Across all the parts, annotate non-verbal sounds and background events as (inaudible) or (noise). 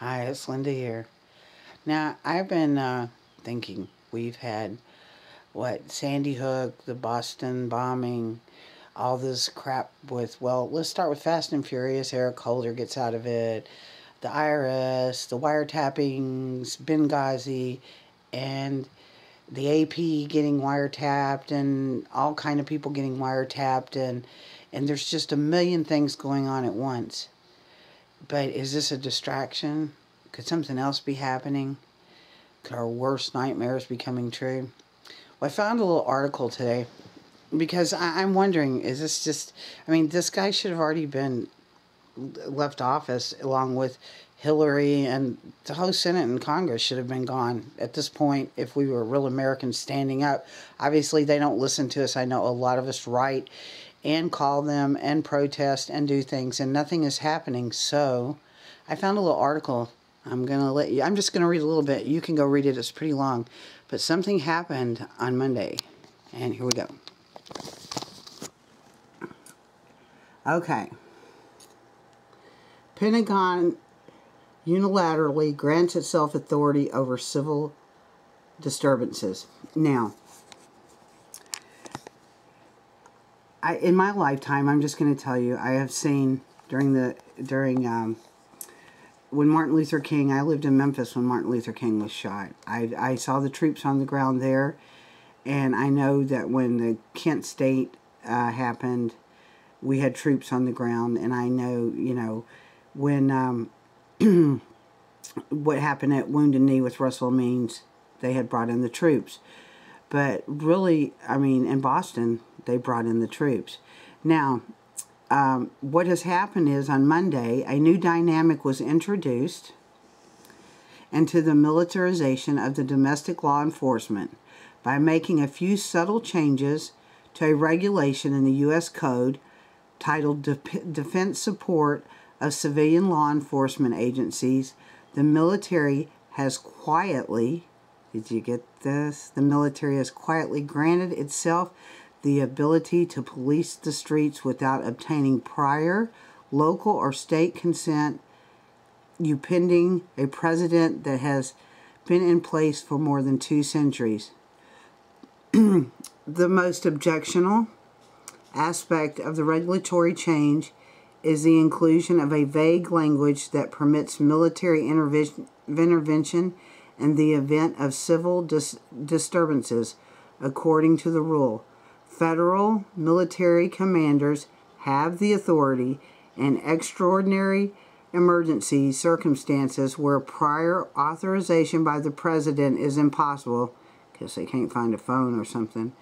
Hi, it's Linda here. Now, I've been uh, thinking we've had, what, Sandy Hook, the Boston bombing, all this crap with, well, let's start with Fast and Furious. Eric Holder gets out of it, the IRS, the wiretappings, Benghazi, and the AP getting wiretapped, and all kind of people getting wiretapped, and and there's just a million things going on at once. But is this a distraction? Could something else be happening? Could our worst nightmares be coming true? Well, I found a little article today because I, am wondering is this just, I mean, this guy should have already been left office along with Hillary and the whole Senate and Congress should have been gone at this point if we were real Americans standing up. Obviously, they don't listen to us. I know a lot of us write and call them and protest and do things, and nothing is happening. So I found a little article. I'm going to let you, I'm just going to read a little bit. You can go read it, it's pretty long. But something happened on Monday, and here we go. Okay. Pentagon unilaterally grants itself authority over civil disturbances. Now, I, in my lifetime, I'm just going to tell you, I have seen during the during um, when Martin Luther King. I lived in Memphis when Martin Luther King was shot. I I saw the troops on the ground there, and I know that when the Kent State uh, happened, we had troops on the ground, and I know you know when um, (clears throat) what happened at Wounded Knee with Russell Means, they had brought in the troops. But really, I mean, in Boston, they brought in the troops. Now, um, what has happened is on Monday, a new dynamic was introduced into the militarization of the domestic law enforcement by making a few subtle changes to a regulation in the U.S. Code titled De Defense Support of Civilian Law Enforcement Agencies. The military has quietly, did you get this? The military has quietly granted itself the ability to police the streets without obtaining prior local or state consent, you pending a president that has been in place for more than two centuries. (clears throat) the most objectionable aspect of the regulatory change is the inclusion of a vague language that permits military intervention in the event of civil dis disturbances according to the rule federal military commanders have the authority in extraordinary emergency circumstances where prior authorization by the president is impossible because they can't find a phone or something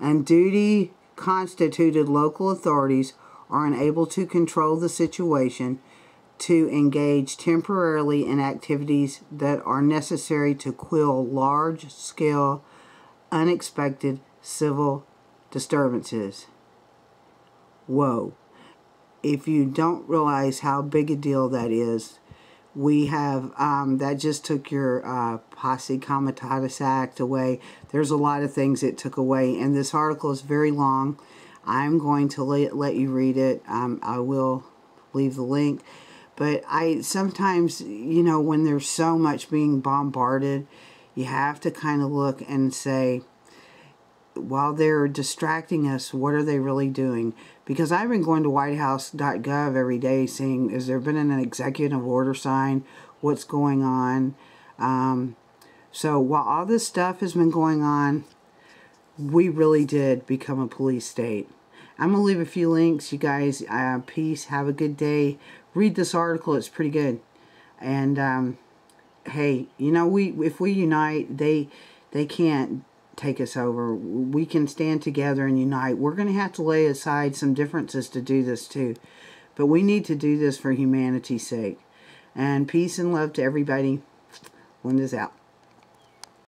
and duty constituted local authorities are unable to control the situation to engage temporarily in activities that are necessary to quell large scale unexpected civil disturbances. Whoa. If you don't realize how big a deal that is, we have, um, that just took your uh, Posse Comitatus Act away. There's a lot of things it took away, and this article is very long. I'm going to let, let you read it. Um, I will leave the link. But I sometimes, you know, when there's so much being bombarded, you have to kind of look and say, while they're distracting us, what are they really doing? Because I've been going to whitehouse.gov every day seeing, has there been an executive order signed? What's going on? Um, so while all this stuff has been going on, we really did become a police state. I'm going to leave a few links. You guys, uh, peace. Have a good day. Read this article. It's pretty good. And, um, hey, you know, we if we unite, they they can't take us over. We can stand together and unite. We're going to have to lay aside some differences to do this too. But we need to do this for humanity's sake. And peace and love to everybody. Linda's out.